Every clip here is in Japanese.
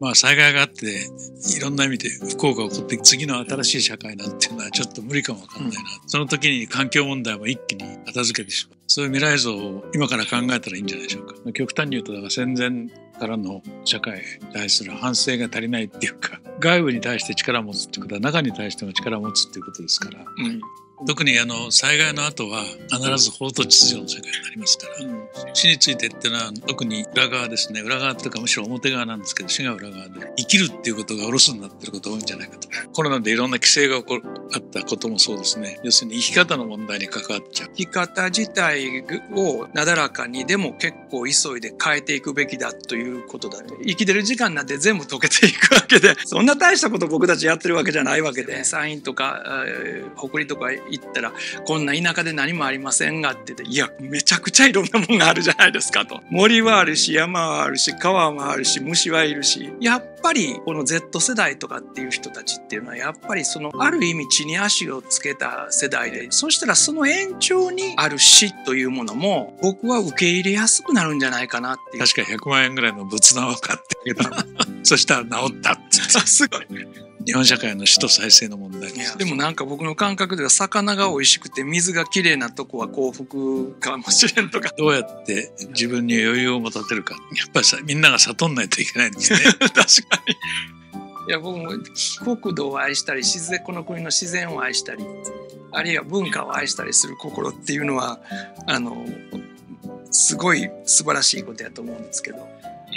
まあ災害があっていろんな意味で不幸が起こって次の新しい社会なんていうのはちょっと無理かもわかんないな、その時に環境問題も一気に片付けてしまう。そういう未来像を今から考えたらいいんじゃないでしょうか。極端に言うとだから戦前からの社会に対する反省が足りないっていうか外部に対して力を持つってことは中に対しても力を持つっていうことですから、うん特にあの災害の後は必ず法と秩序の世界になりますから、死についてっていうのは特に裏側ですね。裏側っていうかむしろ表側なんですけど死が裏側で生きるっていうことがおろすになってることが多いんじゃないかと。コロナでいろんな規制が起こあったこともそうですね。要するに生き方の問題に関わっちゃう。生き方自体をなだらかにでも結構急いで変えていくべきだということだ生きてる時間なんて全部溶けていくわけでそんな大したこと僕たちやってるわけじゃないわけで。山陰とかえー北陸とか行ったらこんな田舎で何もありませんがって言っていやめちゃくちゃいろんなもんがあるじゃないですかと森はあるし山はあるし川もあるし虫はいるしやっぱりこの Z 世代とかっていう人たちっていうのはやっぱりそのある意味地に足をつけた世代でそしたらその延長にある死というものも僕は受け入れやすくなるんじゃないかなっていう。確か100万円ぐらいの仏壇を買ってあげたそしたら治ったって言ってすごい日本社会の死と再生の問題でもなんか僕の感覚では魚が美味しくて水がきれいなとこは幸福かもしれんとか。どうやって自分に余裕を持たせるか。やっぱりさみんなが悟んないといけないんですね。確かに。いや僕も国土を愛したり自然この国の自然を愛したりあるいは文化を愛したりする心っていうのはあのすごい素晴らしいことやと思うんですけど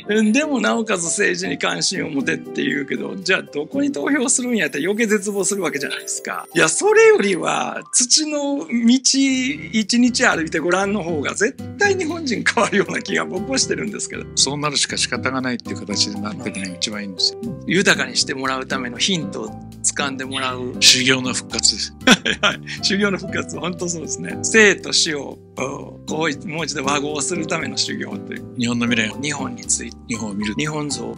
でもなおかつ政治に関心を持てって言うけどじゃあどこに投票するんやったら余計絶望するわけじゃないですか。いやそれよりは土の道一日歩いてごらんの方が絶対日本人変わるような気が僕はしてるんですけど。そうなるしか仕方がないっていう形になっていくのが一番いいんですよ。豊かにしてもらうためのヒントを掴んでもらう。修行の復活です。修行の復活本当そうですね。生と死をこうもう一度和合するための修行という。日本の未来を。日本について日本を見る。日本像